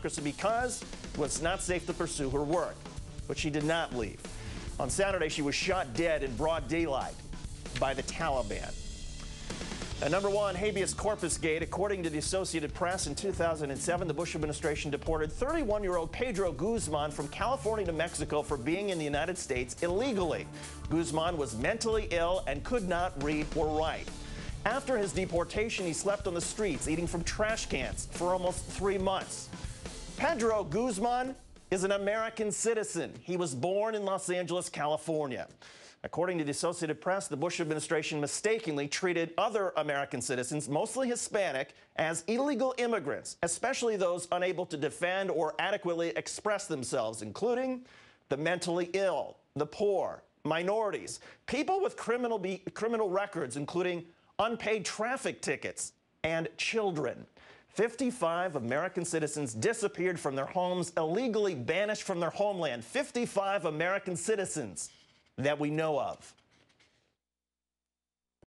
democracy because it was not safe to pursue her work. But she did not leave. On Saturday, she was shot dead in broad daylight by the Taliban. At number one, habeas corpus gate. According to the Associated Press, in 2007, the Bush administration deported 31 year old Pedro Guzman from California to Mexico for being in the United States illegally. Guzman was mentally ill and could not read or write. After his deportation, he slept on the streets, eating from trash cans for almost three months. Pedro Guzman is an American citizen. He was born in Los Angeles, California. According to the Associated Press, the Bush administration mistakenly treated other American citizens, mostly Hispanic, as illegal immigrants, especially those unable to defend or adequately express themselves, including the mentally ill, the poor, minorities, people with criminal, criminal records, including unpaid traffic tickets, and children. 55 American citizens disappeared from their homes, illegally banished from their homeland. 55 American citizens that we know of.